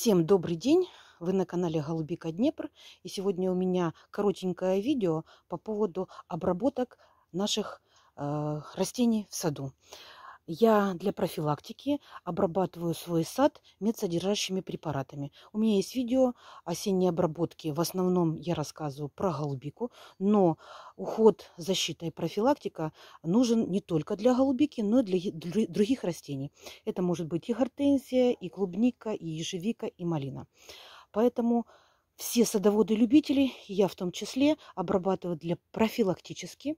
Всем добрый день! Вы на канале Голубика Днепр. И сегодня у меня коротенькое видео по поводу обработок наших э, растений в саду. Я для профилактики обрабатываю свой сад медсодержащими препаратами. У меня есть видео осенней обработки. В основном я рассказываю про голубику, но уход, защита и профилактика нужен не только для голубики, но и для других растений. Это может быть и гортензия, и клубника, и ежевика, и малина. Поэтому все садоводы-любители, я в том числе, обрабатывают для профилактически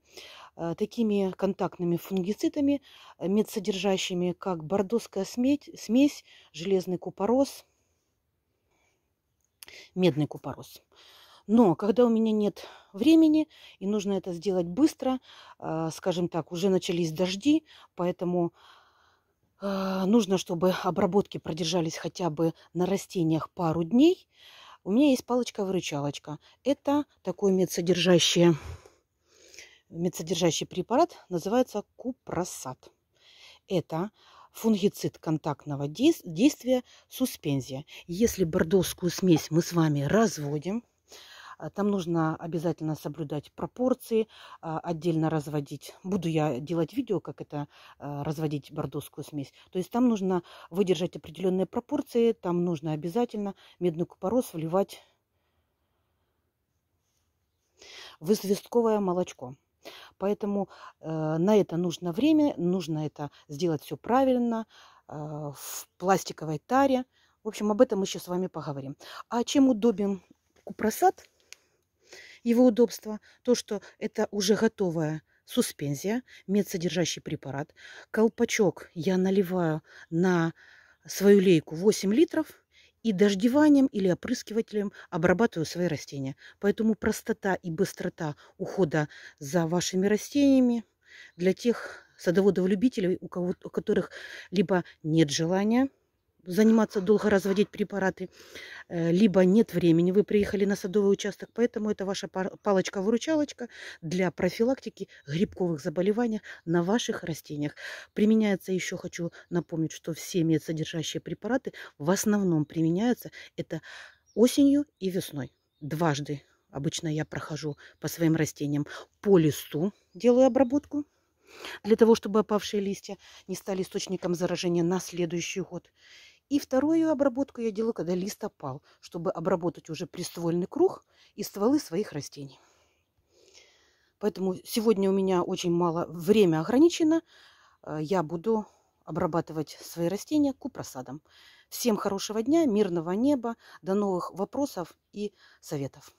э, такими контактными фунгицидами, э, медсодержащими, как бордоская смесь, смесь железный купорос, медный купорос. Но когда у меня нет времени и нужно это сделать быстро, э, скажем так, уже начались дожди, поэтому нужно, чтобы обработки продержались хотя бы на растениях пару дней – у меня есть палочка-выручалочка. Это такой медсодержащий, медсодержащий препарат, называется купросат. Это фунгицид контактного действия суспензия. Если бордовскую смесь мы с вами разводим, там нужно обязательно соблюдать пропорции, а, отдельно разводить. Буду я делать видео, как это а, разводить бордовскую смесь. То есть там нужно выдержать определенные пропорции, там нужно обязательно медный купорос вливать в известковое молочко. Поэтому э, на это нужно время, нужно это сделать все правильно, в пластиковой таре. В общем, об этом мы сейчас с вами поговорим. А чем удобен купросад? Его удобство то, что это уже готовая суспензия, медсодержащий препарат. Колпачок я наливаю на свою лейку 8 литров и дождеванием или опрыскивателем обрабатываю свои растения. Поэтому простота и быстрота ухода за вашими растениями для тех садоводов-любителей, у, кого, у которых либо нет желания заниматься долго, разводить препараты, э, либо нет времени, вы приехали на садовый участок, поэтому это ваша палочка-выручалочка для профилактики грибковых заболеваний на ваших растениях. Применяется еще, хочу напомнить, что все медсодержащие препараты в основном применяются это осенью и весной. Дважды обычно я прохожу по своим растениям по листу, делаю обработку, для того, чтобы опавшие листья не стали источником заражения на следующий год. И вторую обработку я делаю, когда лист опал, чтобы обработать уже приствольный круг и стволы своих растений. Поэтому сегодня у меня очень мало, время ограничено. Э, я буду обрабатывать свои растения купросадом. Всем хорошего дня, мирного неба, до новых вопросов и советов.